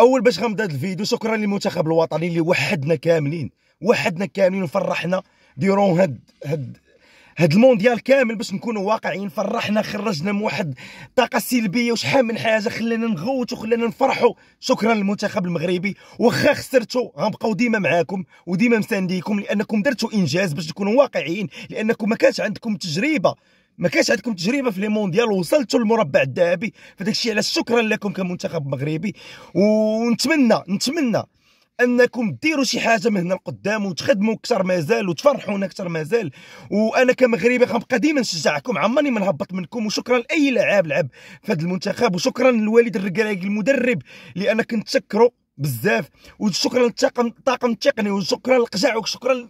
أول باش غنبدأ هذا الفيديو شكرا للمنتخب الوطني اللي وحدنا كاملين وحدنا كاملين وفرحنا ديرون هاد هاد هاد المونديال كامل باش نكونوا واقعيين فرحنا خرجنا من واحد طاقة سلبية. وشحال من حاجة خلانا نغوت وخلانا نفرحوا شكرا للمنتخب المغربي. واخا خسرتوا غنبقاو ديما معاكم وديما مسانديكم لأنكم درتوا إنجاز باش تكونوا واقعيين لأنكم ما كانش عندكم تجربة. ما كانش عندكم تجربة في لي مونديال ووصلتوا للمربع الذهبي؟ فداك الشيء علاش شكرا لكم كمنتخب مغربي. ونتمنى نتمنى أنكم ديروا شي حاجة من هنا لقدام وتخدموا أكثر مازال وتفرحونا أكثر مازال. وأنا كمغربي غنبقى ديما نشجعكم عمرني ما نهبط منكم. وشكرا لأي لاعب لعب في هذا المنتخب وشكرا للوالد الركراكي المدرب لأن كنتشكروا بزاف. وشكرا للطاقم الطاقم التقني وشكرا للقجع وشكرا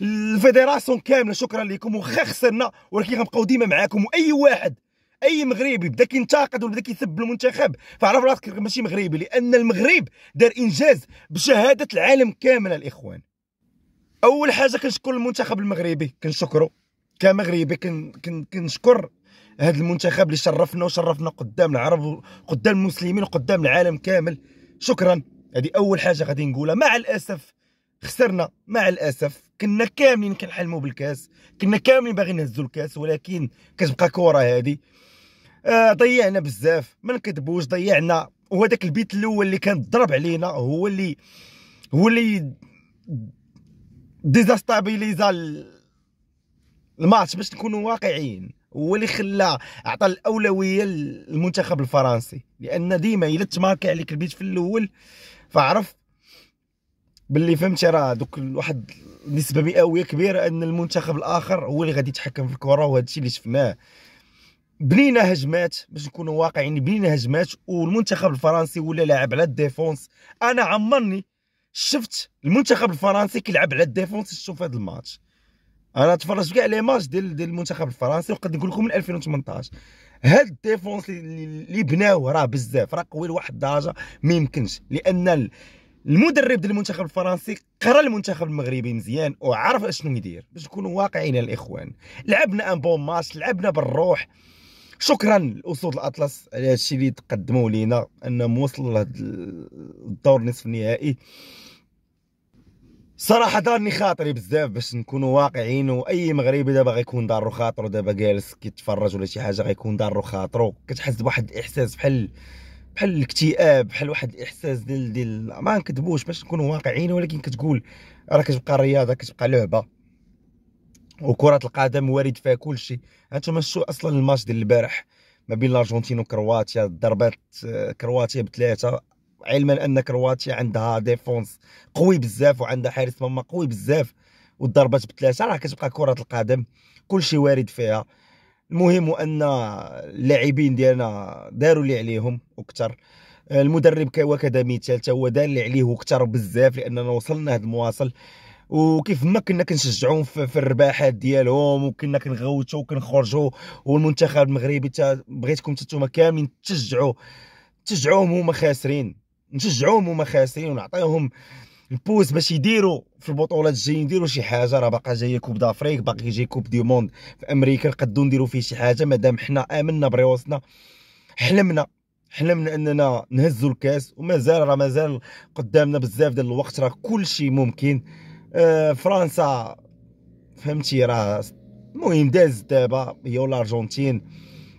للفيدراسيون كاملة. شكرا لكم وخا خسرنا ولكن غنبقاو ديما معاكم. وأي واحد أي مغربي بدا كينتقد ولا بدا كيسب المنتخب فعرف راسك ماشي مغربي لأن المغرب دار إنجاز بشهادة العالم كامل الإخوان. أول حاجة كنشكر المنتخب المغربي كنشكرو. كمغربي كنشكر هذا المنتخب اللي شرفنا وشرفنا قدام العرب وقدام المسلمين وقدام العالم كامل. شكرا. هذه أول حاجة غادي نقولها. مع الأسف خسرنا. مع الأسف كنا كاملين كنحلموا بالكاس. كنا كاملين باغيين نهزوا الكاس ولكن كتبقى كره هذه. آه ضيعنا بزاف. ما نكذبوش ضيعنا. وهذاك البيت الأول اللي كان ضرب علينا هو اللي هو اللي ديزاستابيليزا الماتش باش نكونوا واقعيين. هو اللي خلى عطى الأولوية للمنتخب الفرنسي. لأن ديما إلا تماركي عليك البيت في الأول فعرف باللي فهمتي راه دوك واحد نسبة مئوية كبيرة أن المنتخب الآخر هو اللي غادي يتحكم في الكرة وهذا الشيء اللي شفناه. بنينا هجمات باش نكونوا واقعيين بنينا هجمات والمنتخب الفرنسي ولا لاعب على la défense. أنا عمرني شفت المنتخب الفرنسي كيلعب على la défense شوف هذا الماتش. أنا تفرجت كاع les matchs ديال ديال المنتخب الفرنسي وقد نقول لكم من 2018 هاد la défense اللي بناوه راه بزاف راه قوي لواحد الدرجه ما يمكنش. لأن المدرب ديال المنتخب الفرنسي قرا المنتخب المغربي مزيان وعرف أشنو يدير. باش نكونوا واقعيين الإخوان. لعبنا أن بون ماتش لعبنا بالروح. شكرا لأسود الأطلس على هذا الشيء اللي تقدموا لينا انهم وصلوا لهذا الدور نصف النهائي. صراحة دارني خاطري بزاف باش نكونوا واقعيين وأي مغربي دابا غيكون دارو خاطرو دابا جالس كيتفرج ولا شي حاجة غيكون دارو خاطرو. كتحس بواحد الإحساس بحال بحال الاكتئاب بحال واحد الإحساس ديال ديال ما نكذبوش باش نكونوا واقعيين ولكن كتقول راه كتبقى الرياضه كتبقى لعبة. وكرة القدم وارد فيها كل شيء هانتوما شو أصلا الماتش ديال البارح ما بين الأرجنتين وكرواتيا ضربات آه، كرواتيا بثلاثة. علما ان كرواتيا عندها ديفونس قوي بزاف وعندها حارس مرمى قوي بزاف والضربات بثلاثه راه كتبقى كرة القدم كل شيء وارد فيها. المهم أن اللاعبين ديالنا داروا اللي عليهم وكثر المدرب وكذا مثال حتى هو دار اللي عليه وكثر بزاف لأننا وصلنا هذا الموصل. وكيف ما كنا كنشجعوهم في الرباحات ديالهم وكنا كنغوتوا وكنخرجوا والمنتخب المغربي بغيتكم نتوما كاملين تشجعوا تشجعوهم هما خاسرين. نشجعوهم هما خاسرين ونعطيهم ال pouce باش يديروا في البطولات الجايين يديروا شي حاجة. راه باقا جاية Coupe d'Afrique باقي جاي Coupe du Monde. في أمريكا نقدروا نديروا فيه شي حاجة. مادام حنا آمنا بريوسنا حلمنا. حلمنا أننا نهزوا الكاس. ومازال راه مازال قدامنا بزاف ديال الوقت. راه كل شيء ممكن. آه فرنسا فهمتي راه المهم داز دابا. هي والارجنتين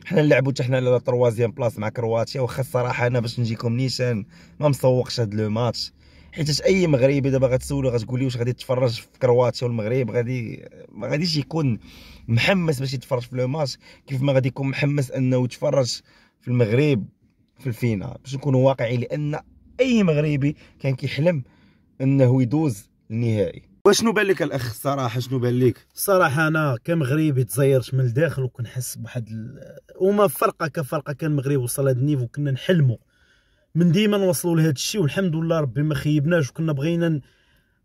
حنا نلعبوا حتى حنا على troisième place مع كرواتيا واخا الصراحة أنا باش نجيكم نيشان ما مسوقش هاد le match. حيت أي مغربي دابا غتسولو غتقول لي واش غادي تفرج في كرواتيا والمغرب غادي ما غاديش يكون محمس باش يتفرج في le match كيف ما غادي يكون محمس أنه يتفرج في المغرب في ال finale. باش نكونوا واقعي لأن أي مغربي كان كيحلم أنه يدوز النهائي وشنو بان لك الأخ الصراحه شنو بان لك؟ الصراحه أنا كمغربي تزيرت من الداخل وكنحس بواحد ال... وما فرقة كفرقة كان المغرب وصل هذا ال niveau كنا نحلموا من ديما نوصلوا لهذا الشيء والحمد لله ربي ما خيبناش وكنا بغينا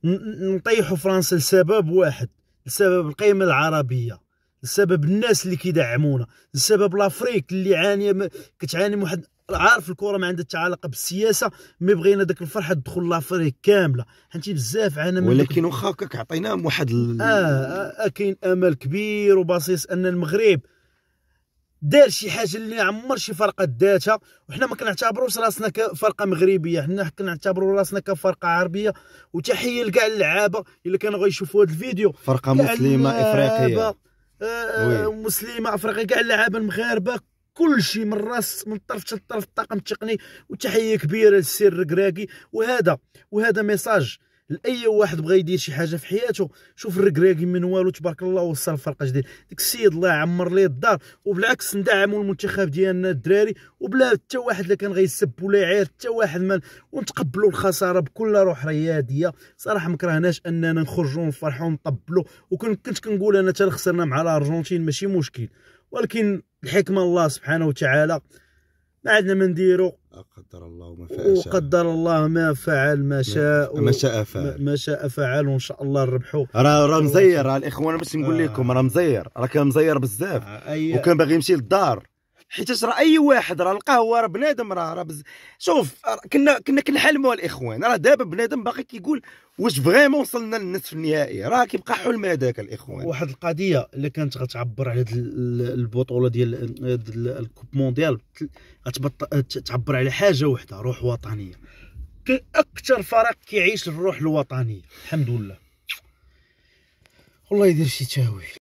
نطيحوا فرنسا لسبب واحد لسبب القيمة العربية لسبب الناس اللي كيدعمونا لسبب l'Afrique اللي عانيه كتعاني من واحد عارف الكرة ما عندها علاقه بالسياسة mais بغينا داك الفرحة تدخل l'Afrique كاملة. حيت بزاف عانى ولكن واخا هكاك عطيناهم واحد ال... آه, آه, آه كاين أمل كبير وبسيط أن المغرب دار شي حاجة اللي عمر شي فرقة داتها وحنا ما كنعتبروش راسنا كفرقة مغربية حنا كنعتبروا راسنا كفرقة عربية. وتحية لكاع اللعابة إلا كانوا غيشوفوا هذا الفيديو. فرقة مسلمة إفريقية. آه oui. مسلمة افريقيا كاع اللعابة المغاربة كل شيء من راس من طرف حتى طرف الطاقم التقني وتحية كبيرة للسي الركراكي. وهذا وهذا message لأي واحد بغى يدير شي حاجة في حياته. شوف الركراكي من والو تبارك الله وصل فرقه جديدة. ديك السيد الله يعمر ليه الدار. وبالعكس ندعموا المنتخب ديالنا الدراري. وبلا حتى واحد اللي كان غيسب ولا يعير حتى واحد من ونتقبلوا الخسارة بكل روح رياضيه صراحة ما كرهناش أننا نخرجوا ونفرحوا ونطبلوا وكنت كنت كنقول أنا حتى خسرنا مع الأرجنتين ماشي مشكل. ولكن الحكمة الله سبحانه وتعالى. ما عندنا ما نديرو. قدر الله ما فعل وقدر الله ما فعل ما شاء. ما شاء فعل. ما شاء فعل وإن شاء الله نربحوا راه راه مزير. راه الإخوان باش نقول آه. لكم راه مزير. راه كان مزير بزاف. اي وكان باغي يمشي للدار. حيت راه أي واحد راه هو راه بنادم راه راه بز... شوف كنا كنا كنحلموا الإخوان. راه دابا بنادم باقي كيقول واش فريمون وصلنا للنصف النهائي؟ راه كيبقى حلم هذاك الإخوان. واحد القضية اللي كانت غتعبر على البطولة ديال الكوب مونديال غتبط- تعبر على حاجة وحدة روح وطنية. أكثر فريق كيعيش الروح الوطنية الحمد لله. والله يدير شي تاويل.